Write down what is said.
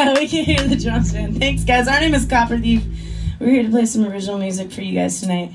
can hear the drums, man. Thanks, guys. Our name is Koppur Thief. We're here to play some original music for you guys tonight.